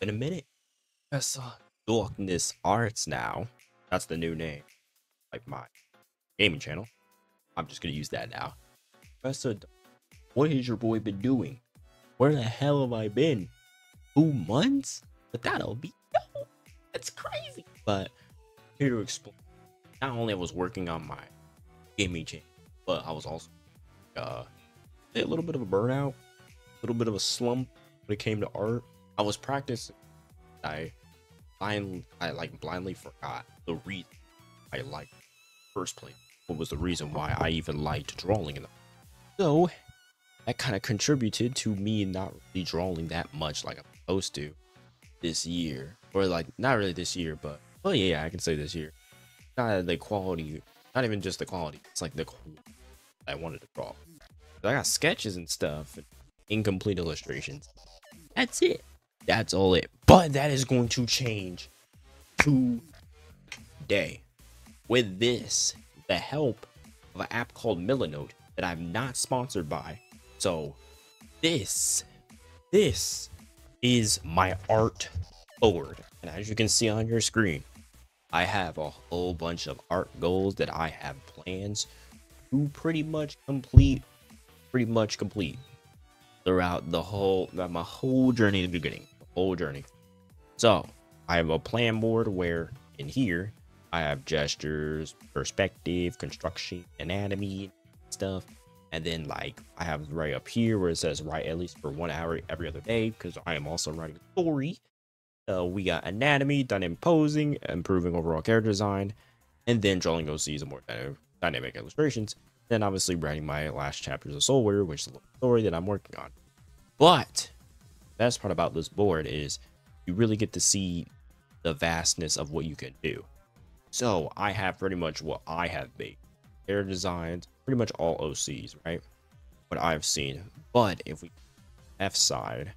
Been a minute. Professor Darkness Arts now. That's the new name. Like my gaming channel. I'm just gonna use that now. Professor, what has your boy been doing? Where the hell have I been? Two months? But that'll be no, that's crazy. But here to explain. Not only I was working on my gaming channel, but I was also uh a little bit of a burnout, a little bit of a slump when it came to art. I was practicing. I blind, I like blindly forgot the reason I liked first place. What was the reason why I even liked drawing in them? So that kind of contributed to me not really drawing that much like I'm supposed to this year, or like not really this year, but well, yeah, I can say this year. Not the quality, not even just the quality. It's like the I wanted to draw. I got sketches and stuff, and incomplete illustrations. That's it. That's all it. But that is going to change today with this, the help of an app called Milanote that I'm not sponsored by. So this, this is my art board. And as you can see on your screen, I have a whole bunch of art goals that I have plans to pretty much complete, pretty much complete throughout the whole, my whole journey to the beginning, whole journey. So I have a plan board where in here I have gestures, perspective, construction, anatomy, stuff. And then like I have right up here where it says write at least for one hour every other day because I am also writing a story. Uh, we got anatomy, dynamic posing, improving overall character design, and then drawing OCs and more dynamic illustrations. Then obviously writing my last chapters of Soul Warrior, which is a story that I'm working on. But best part about this board is you really get to see the vastness of what you can do. So I have pretty much what I have made. Air designs, pretty much all OCs, right? What I've seen. But if we F side,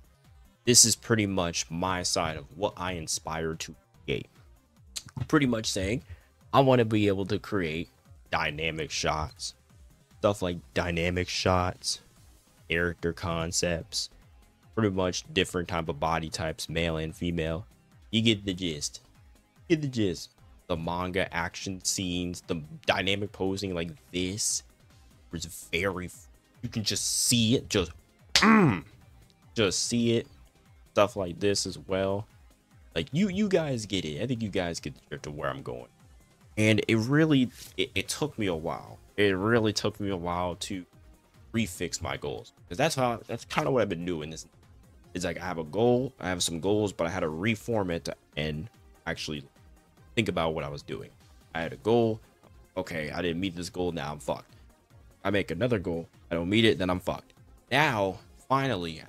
this is pretty much my side of what I inspire to create. Pretty much saying, I want to be able to create dynamic shots, stuff like dynamic shots, character concepts, pretty much different type of body types, male and female. You get the gist. You get the gist. The manga action scenes, the dynamic posing like this was very. You can just see it, just, mm, just see it stuff like this as well. Like you, you guys get it. I think you guys get of where I'm going. And it really, it, it took me a while. It really took me a while to refix my goals because that's how that's kind of what I've been doing. This is like I have a goal, I have some goals, but I had to reform it and actually think about what I was doing. I had a goal. Okay, I didn't meet this goal. Now I'm fucked. I make another goal. I don't meet it. Then I'm fucked. Now, finally,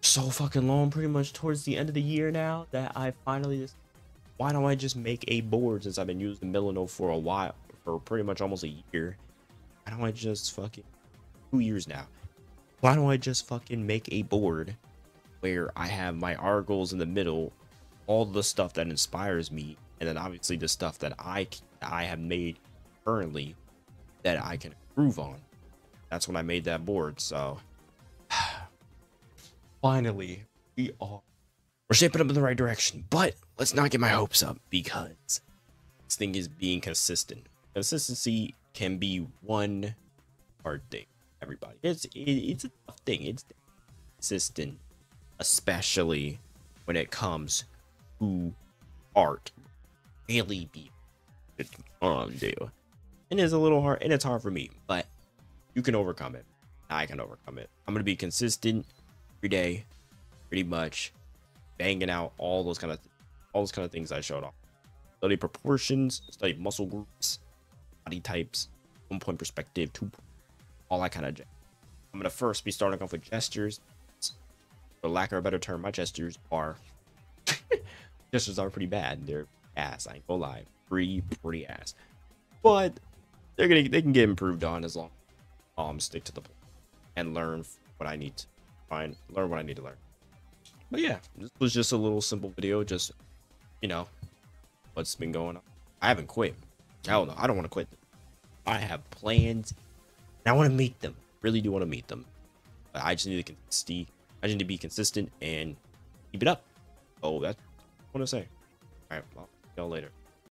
so fucking long, pretty much towards the end of the year now, that I finally just, why don't I just make a board since I've been using Milanote for a while, for pretty much almost a year. Why don't I just fucking, two years now. Why don't I just fucking make a board where I have my art goals in the middle, all the stuff that inspires me, and then obviously the stuff that I, I have made currently that I can improve on. That's when I made that board, so. Finally we are we're shaping up in the right direction but let's not get my hopes up because this thing is being consistent. Consistency can be one hard thing everybody. It's it, it's a tough thing. It's consistent especially when it comes to art really be um do and it's a little hard and it's hard for me but you can overcome it i can overcome it i'm gonna be consistent every day, pretty much, banging out all those kind of all those kind of things I showed off. Study proportions, study muscle groups, body types, one point perspective, two, all that kind of. I'm gonna first be starting off with gestures. For lack of a better term, my gestures are gestures are pretty bad. They're ass. I ain't gonna lie, pretty pretty ass. But they're gonna they can get improved on as long as um stick to the plan and learn what I need to find learn what I need to learn. But yeah, this was just a little simple video, just you know, what's been going on. I haven't quit. Hell no, I don't want to quit. I have plans. And I want to meet them. Really do want to meet them. But I just need to see. I just need to be consistent and keep it up. Oh, that's what I say. All right, well, y'all later.